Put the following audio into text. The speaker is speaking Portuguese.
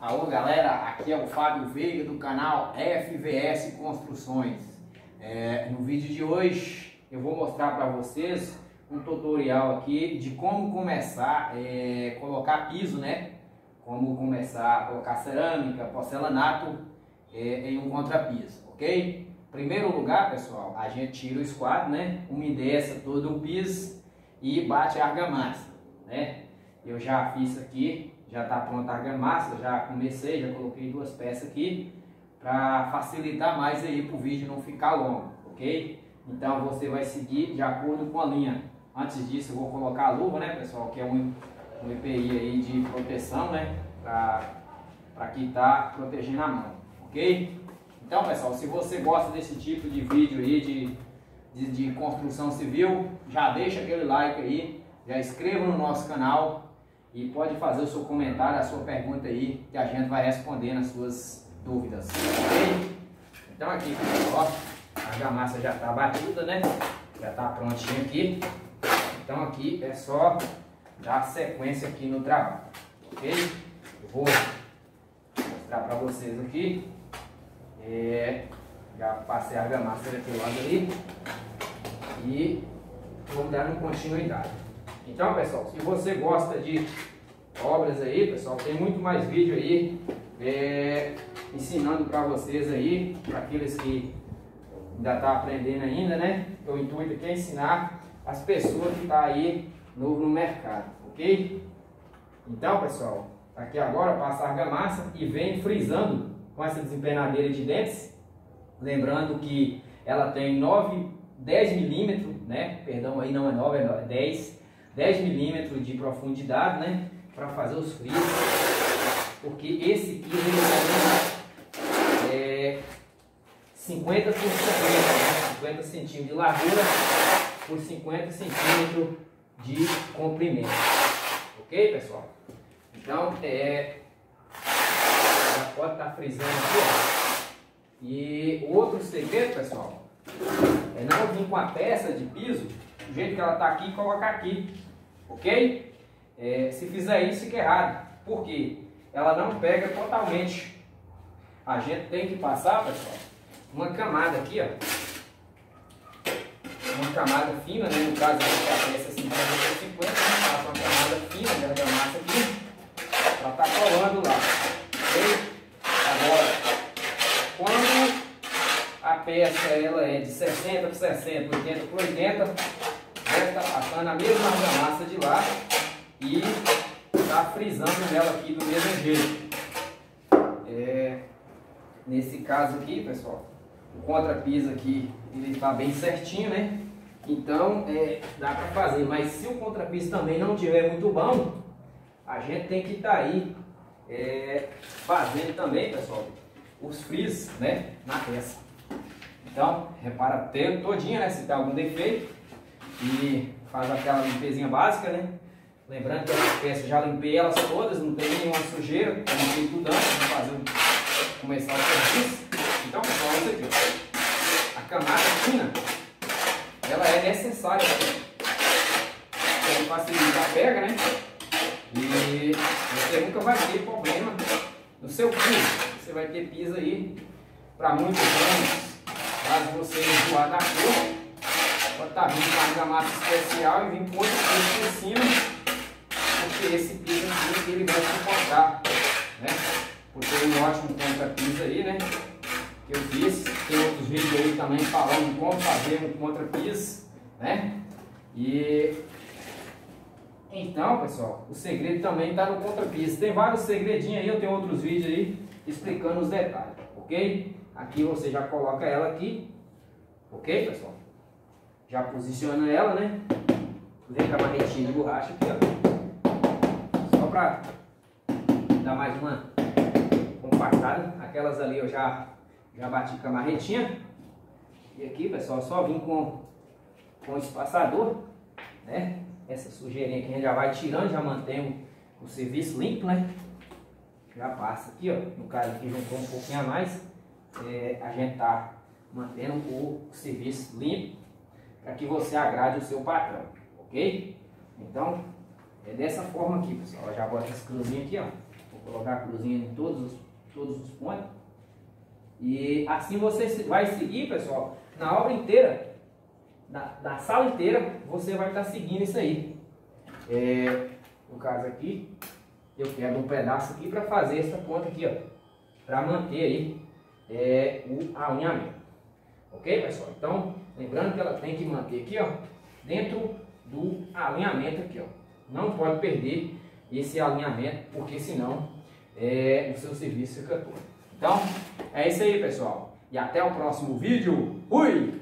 Alô galera, aqui é o Fábio Veiga do canal FVS Construções. É, no vídeo de hoje eu vou mostrar para vocês um tutorial aqui de como começar a é, colocar piso, né? Como começar a colocar cerâmica, porcelanato é, em um contrapiso, ok? Primeiro lugar, pessoal, a gente tira o esquadro, né? Umedece todo o piso e bate a argamassa, né? Eu já fiz aqui já está pronta a argamassa, já comecei, já coloquei duas peças aqui para facilitar mais aí para o vídeo não ficar longo, ok? Então você vai seguir de acordo com a linha. Antes disso eu vou colocar a luva, né pessoal, que é um, um EPI aí de proteção, né? Para que está protegendo a mão, ok? Então pessoal, se você gosta desse tipo de vídeo aí de, de, de construção civil, já deixa aquele like aí, já inscreva no nosso canal e pode fazer o seu comentário, a sua pergunta aí, que a gente vai responder nas suas dúvidas, ok? Então aqui, ó, a argamassa já está batida, né? Já está prontinha aqui. Então aqui é só dar sequência aqui no trabalho, ok? Eu vou mostrar para vocês aqui. É, já passei a argamassa daquele lado ali. E vou dar uma continuidade. Então, pessoal, se você gosta de obras aí, pessoal, tem muito mais vídeo aí é, ensinando para vocês aí, para aqueles que ainda tá aprendendo ainda, né? O intuito aqui é ensinar as pessoas que tá aí no mercado, ok? Então, pessoal, aqui agora passa a argamassa e vem frisando com essa desempenadeira de dentes, lembrando que ela tem 9, 10 milímetros, né? Perdão, aí não é 9, é 10 10 milímetros de profundidade, né? Para fazer os frios. Porque esse piso ele é, 50 por 50, 50 centímetros de largura por 50 centímetros de comprimento. Ok, pessoal? Então, é, já pode estar tá frisando aqui, ó. E outro segredo, pessoal, é não vir com a peça de piso do jeito que ela está aqui, colocar aqui, ok? É, se fizer isso, fica errado. Por quê? Ela não pega totalmente. A gente tem que passar, pessoal, uma camada aqui, ó. Uma camada fina, né? No caso, a peça 50 por 50, passa uma camada fina de argamassa aqui, estar tá colando lá, ok? Agora, quando a peça ela é de 60 por 60, 80 por 80, estar passando a mesma argamassa de lá e está frisando nela aqui do mesmo jeito. É, nesse caso aqui, pessoal, o contrapiso aqui ele está bem certinho, né? Então é, dá para fazer, mas se o contrapiso também não tiver muito bom, a gente tem que estar tá aí é, fazendo também, pessoal, os frizz, né, na peça. Então, repara todinha, né, se tem algum defeito, e faz aquela limpezinha básica, né? Lembrando que as peças já limpei elas todas, não tem nenhuma sujeira, eu limpei tudo antes de fazer, começar o serviço. Então, pessoal, isso aqui, ó. A camada fina, ela é necessária para facilitar a pega, né? E você nunca vai ter problema no seu piso. Você vai ter piso aí para muitos anos, caso você enjoar na cor Tá vindo com argamassa especial e vir com outro piso por cima, porque esse piso aqui ele vai suportar, né? Porque um ótimo contra-piso aí, né? Que eu fiz, tem outros vídeos aí também falando como fazer um contra-piso, né? E então, pessoal, o segredo também está no contra-piso. Tem vários segredinhos aí, eu tenho outros vídeos aí explicando os detalhes, ok? Aqui você já coloca ela aqui, ok, pessoal? Já posiciona ela, né? Vem com a marretinha de borracha aqui, ó. Só para dar mais uma compactada. Aquelas ali eu já, já bati com a marretinha. E aqui, pessoal, só vim com, com o espaçador, né? Essa sujeirinha aqui a gente já vai tirando, já mantém o, o serviço limpo, né? Já passa aqui, ó. No caso aqui juntou um pouquinho a mais. É, a gente tá mantendo o serviço limpo para que você agrade o seu patrão, ok? Então, é dessa forma aqui, pessoal. Eu já bota esse cruzinho aqui, ó, colocar a cruzinha em todos os, todos os pontos. E assim você vai seguir, pessoal, na obra inteira, da, da sala inteira, você vai estar seguindo isso aí. É, no caso aqui, eu quero um pedaço aqui para fazer essa ponta aqui, ó, para manter aí é, o alinhamento. Ok, pessoal? Então, lembrando que ela tem que manter aqui, ó, dentro do alinhamento aqui, ó. Não pode perder esse alinhamento, porque senão é, o seu serviço fica todo. Então, é isso aí, pessoal. E até o próximo vídeo. Fui!